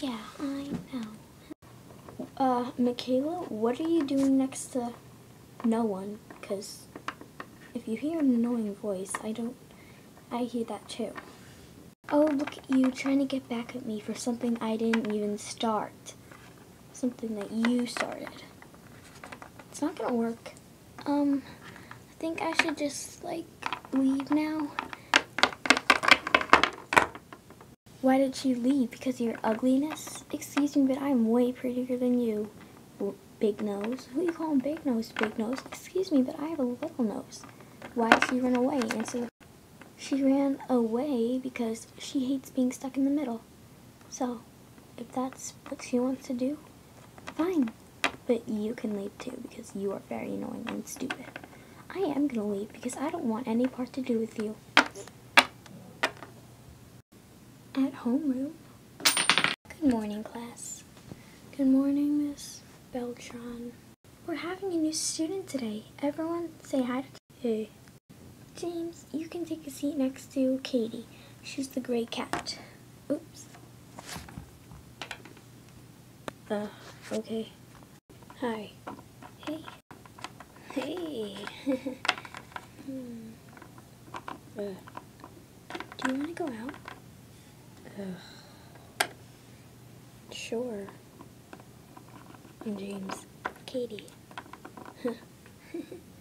Yeah, I know. Uh, Michaela, what are you doing next to no one? Because if you hear an annoying voice, I don't, I hear that too. Oh, look at you trying to get back at me for something I didn't even start. Something that you started. It's not gonna work. Um, I think I should just, like, leave now. Why did she leave? Because of your ugliness? Excuse me, but I'm way prettier than you. Big nose. Who are you calling big nose? Big nose. Excuse me, but I have a little nose. Why did she run away? Answer the she ran away because she hates being stuck in the middle. So, if that's what she wants to do, fine. But you can leave too because you are very annoying and stupid. I am gonna leave because I don't want any part to do with you. At homeroom. Good morning, class. Good morning, Miss Beltran. We're having a new student today. Everyone say hi to Hey. James, you can take a seat next to Katie. She's the gray cat. Oops. Uh, okay. Hi. Hey. Hey. hmm. Uh, do you want to go out? Uh, sure. James. Katie.